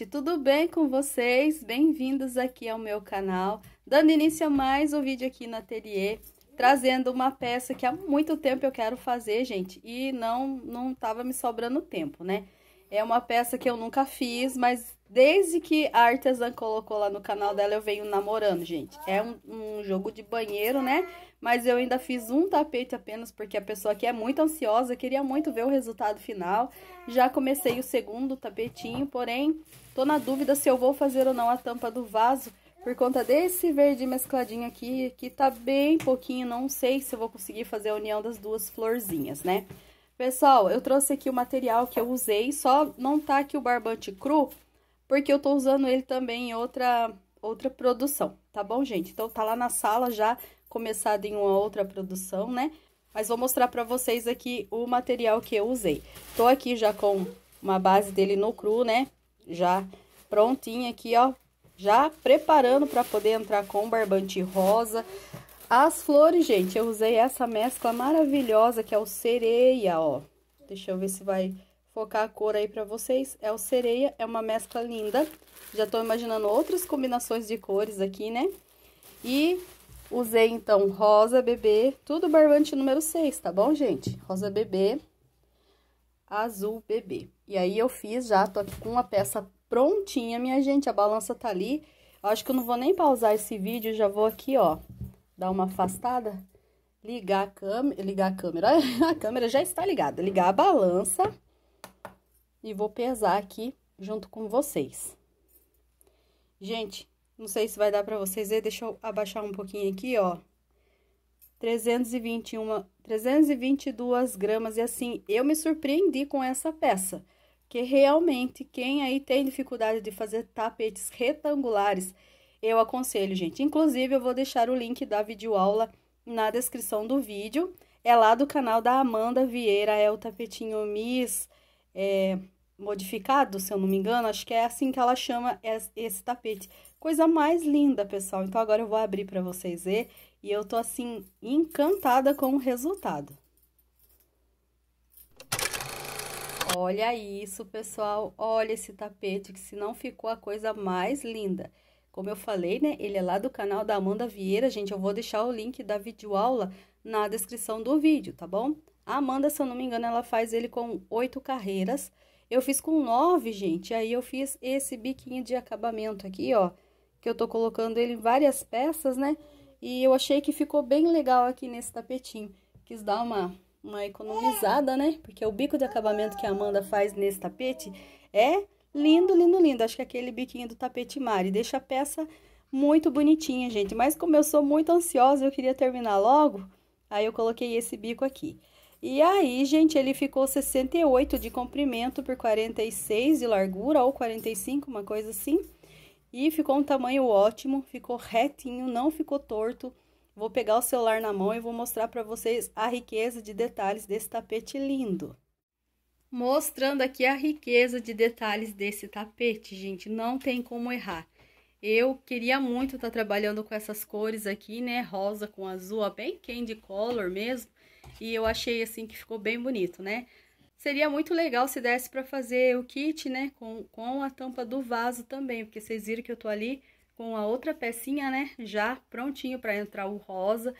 gente, tudo bem com vocês? Bem-vindos aqui ao meu canal, dando início a mais um vídeo aqui no ateliê, trazendo uma peça que há muito tempo eu quero fazer, gente, e não, não tava me sobrando tempo, né? É uma peça que eu nunca fiz, mas desde que a artesã colocou lá no canal dela, eu venho namorando, gente. É um, um jogo de banheiro, né? Mas eu ainda fiz um tapete apenas porque a pessoa aqui é muito ansiosa, queria muito ver o resultado final. Já comecei o segundo tapetinho, porém, tô na dúvida se eu vou fazer ou não a tampa do vaso, por conta desse verde mescladinho aqui, que tá bem pouquinho, não sei se eu vou conseguir fazer a união das duas florzinhas, né? Pessoal, eu trouxe aqui o material que eu usei, só não tá aqui o barbante cru, porque eu tô usando ele também em outra, outra produção, tá bom, gente? Então, tá lá na sala já, começado em uma outra produção, né? Mas vou mostrar pra vocês aqui o material que eu usei. Tô aqui já com uma base dele no cru, né? Já prontinha aqui, ó. Já preparando pra poder entrar com barbante rosa. As flores, gente, eu usei essa mescla maravilhosa que é o sereia, ó. Deixa eu ver se vai focar a cor aí pra vocês. É o sereia, é uma mescla linda. Já tô imaginando outras combinações de cores aqui, né? E usei, então, rosa bebê, tudo barbante número 6, tá bom, gente? Rosa bebê, azul bebê. E aí, eu fiz já, tô aqui com uma peça prontinha, minha gente, a balança tá ali. Acho que eu não vou nem pausar esse vídeo, já vou aqui, ó, dar uma afastada, ligar a câmera, ligar a câmera, a câmera já está ligada, ligar a balança e vou pesar aqui junto com vocês. Gente, não sei se vai dar pra vocês verem, deixa eu abaixar um pouquinho aqui, ó. 321, 322 gramas, e assim, eu me surpreendi com essa peça. Que realmente, quem aí tem dificuldade de fazer tapetes retangulares, eu aconselho, gente. Inclusive, eu vou deixar o link da videoaula na descrição do vídeo. É lá do canal da Amanda Vieira, é o tapetinho Miss é, modificado, se eu não me engano. Acho que é assim que ela chama esse tapete. Coisa mais linda, pessoal. Então, agora eu vou abrir para vocês verem. E eu tô, assim, encantada com o resultado. Olha isso, pessoal. Olha esse tapete, que se não ficou a coisa mais linda. Como eu falei, né, ele é lá do canal da Amanda Vieira, gente, eu vou deixar o link da videoaula na descrição do vídeo, tá bom? A Amanda, se eu não me engano, ela faz ele com oito carreiras. Eu fiz com nove, gente, aí eu fiz esse biquinho de acabamento aqui, ó, que eu tô colocando ele em várias peças, né? E eu achei que ficou bem legal aqui nesse tapetinho. Quis dar uma, uma economizada, né? Porque o bico de acabamento que a Amanda faz nesse tapete é Lindo, lindo, lindo. Acho que é aquele biquinho do tapete Mari. Deixa a peça muito bonitinha, gente. Mas como eu sou muito ansiosa, eu queria terminar logo, aí eu coloquei esse bico aqui. E aí, gente, ele ficou 68 de comprimento por 46 de largura, ou 45, uma coisa assim. E ficou um tamanho ótimo, ficou retinho, não ficou torto. Vou pegar o celular na mão e vou mostrar para vocês a riqueza de detalhes desse tapete lindo mostrando aqui a riqueza de detalhes desse tapete, gente, não tem como errar. Eu queria muito estar tá trabalhando com essas cores aqui, né, rosa com azul, ó, bem candy color mesmo, e eu achei assim que ficou bem bonito, né. Seria muito legal se desse para fazer o kit, né, com, com a tampa do vaso também, porque vocês viram que eu tô ali com a outra pecinha, né, já prontinho para entrar o rosa,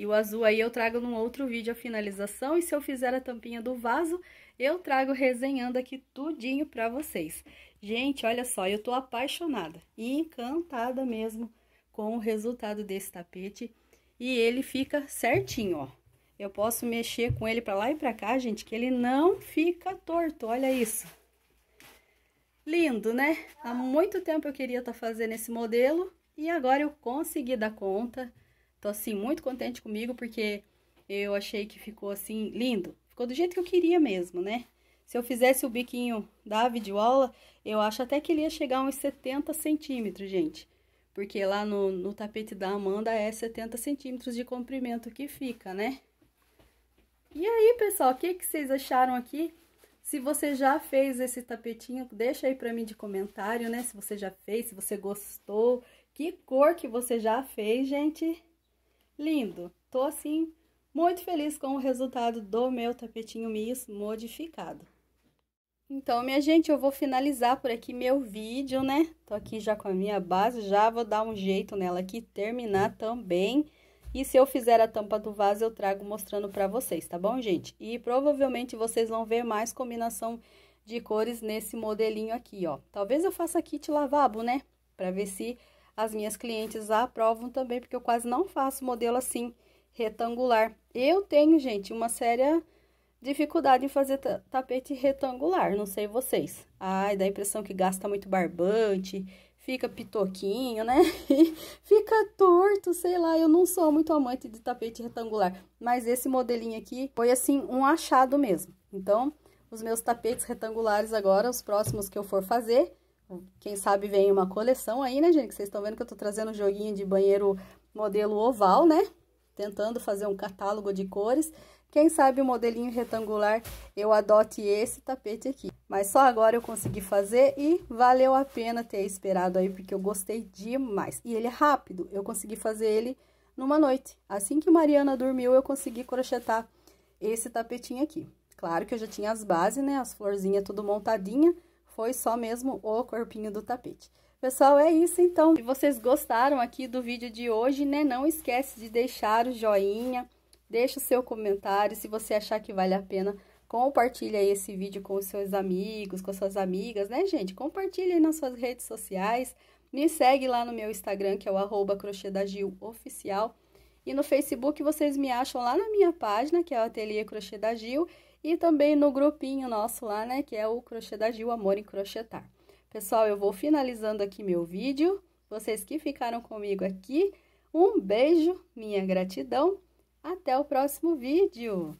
e o azul aí eu trago num outro vídeo a finalização, e se eu fizer a tampinha do vaso, eu trago resenhando aqui tudinho pra vocês. Gente, olha só, eu tô apaixonada e encantada mesmo com o resultado desse tapete. E ele fica certinho, ó. Eu posso mexer com ele pra lá e pra cá, gente, que ele não fica torto, olha isso. Lindo, né? Há muito tempo eu queria estar tá fazendo esse modelo e agora eu consegui dar conta. Tô, assim, muito contente comigo porque eu achei que ficou, assim, lindo. Ficou do jeito que eu queria mesmo, né? Se eu fizesse o biquinho da videoaula, eu acho até que ele ia chegar a uns 70 centímetros, gente. Porque lá no, no tapete da Amanda é 70 centímetros de comprimento que fica, né? E aí, pessoal, o que, que vocês acharam aqui? Se você já fez esse tapetinho, deixa aí pra mim de comentário, né? Se você já fez, se você gostou, que cor que você já fez, gente. Lindo. Tô assim muito feliz com o resultado do meu tapetinho Miss modificado. Então, minha gente, eu vou finalizar por aqui meu vídeo, né? Tô aqui já com a minha base, já vou dar um jeito nela aqui, terminar também. E se eu fizer a tampa do vaso, eu trago mostrando pra vocês, tá bom, gente? E provavelmente vocês vão ver mais combinação de cores nesse modelinho aqui, ó. Talvez eu faça kit lavabo, né? Pra ver se as minhas clientes aprovam também, porque eu quase não faço modelo assim, retangular. Eu tenho, gente, uma séria dificuldade em fazer tapete retangular, não sei vocês. Ai, dá a impressão que gasta muito barbante, fica pitoquinho, né? fica torto, sei lá, eu não sou muito amante de tapete retangular, mas esse modelinho aqui foi assim um achado mesmo. Então, os meus tapetes retangulares agora, os próximos que eu for fazer, quem sabe vem uma coleção aí, né, gente? Que vocês estão vendo que eu tô trazendo um joguinho de banheiro modelo oval, né? Tentando fazer um catálogo de cores. Quem sabe o modelinho retangular eu adote esse tapete aqui. Mas só agora eu consegui fazer e valeu a pena ter esperado aí, porque eu gostei demais. E ele é rápido, eu consegui fazer ele numa noite. Assim que Mariana dormiu, eu consegui crochetar esse tapetinho aqui. Claro que eu já tinha as bases, né, as florzinhas tudo montadinha, foi só mesmo o corpinho do tapete. Pessoal, é isso então. Se vocês gostaram aqui do vídeo de hoje, né, não esquece de deixar o joinha, Deixa o seu comentário, se você achar que vale a pena, compartilha esse vídeo com os seus amigos, com suas amigas, né, gente? Compartilha nas suas redes sociais. Me segue lá no meu Instagram, que é o arroba oficial. E no Facebook vocês me acham lá na minha página, que é o Ateliê Crochê da Gil. E também no grupinho nosso lá, né, que é o Crochê da Gil Amor em Crochetar. Pessoal, eu vou finalizando aqui meu vídeo. Vocês que ficaram comigo aqui, um beijo, minha gratidão até o próximo vídeo!